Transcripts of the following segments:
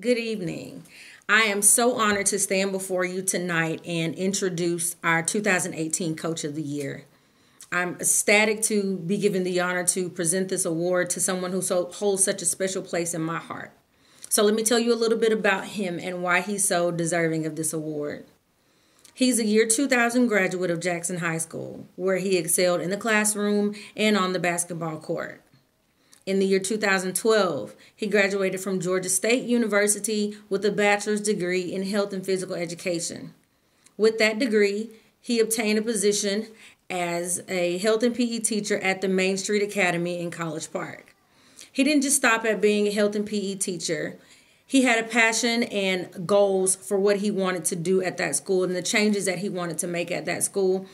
Good evening. I am so honored to stand before you tonight and introduce our 2018 Coach of the Year. I'm ecstatic to be given the honor to present this award to someone who so, holds such a special place in my heart. So, let me tell you a little bit about him and why he's so deserving of this award. He's a year 2000 graduate of Jackson High School, where he excelled in the classroom and on the basketball court. In the year 2012, he graduated from Georgia State University with a bachelor's degree in health and physical education. With that degree, he obtained a position as a health and PE teacher at the Main Street Academy in College Park. He didn't just stop at being a health and PE teacher. He had a passion and goals for what he wanted to do at that school and the changes that he wanted to make at that school.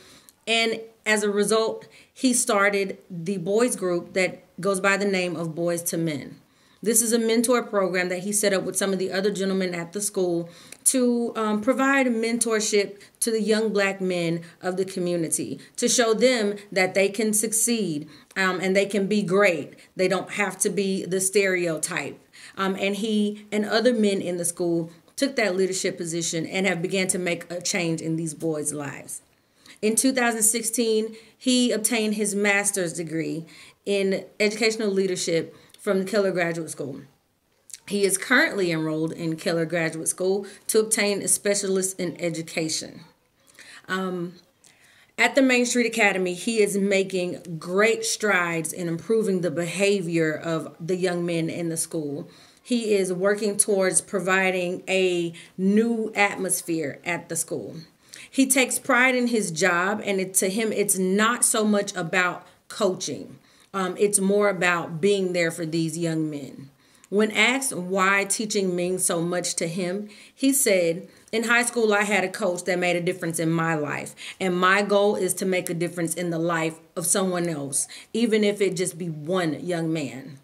And as a result, he started the boys group that goes by the name of Boys to Men. This is a mentor program that he set up with some of the other gentlemen at the school to um, provide mentorship to the young black men of the community, to show them that they can succeed um, and they can be great. They don't have to be the stereotype. Um, and he and other men in the school took that leadership position and have began to make a change in these boys' lives. In 2016, he obtained his master's degree in educational leadership from the Keller Graduate School. He is currently enrolled in Keller Graduate School to obtain a specialist in education. Um, at the Main Street Academy, he is making great strides in improving the behavior of the young men in the school. He is working towards providing a new atmosphere at the school. He takes pride in his job, and it, to him, it's not so much about coaching. Um, it's more about being there for these young men. When asked why teaching means so much to him, he said, In high school, I had a coach that made a difference in my life. And my goal is to make a difference in the life of someone else, even if it just be one young man.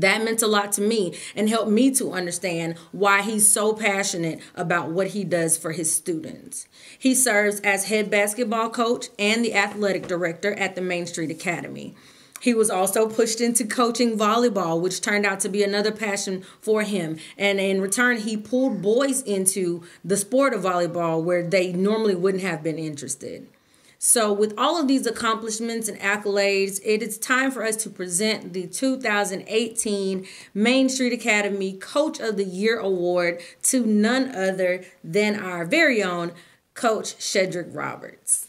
That meant a lot to me and helped me to understand why he's so passionate about what he does for his students. He serves as head basketball coach and the athletic director at the Main Street Academy. He was also pushed into coaching volleyball, which turned out to be another passion for him. And in return, he pulled boys into the sport of volleyball where they normally wouldn't have been interested. So, with all of these accomplishments and accolades, it is time for us to present the 2018 Main Street Academy Coach of the Year Award to none other than our very own Coach Shedrick Roberts.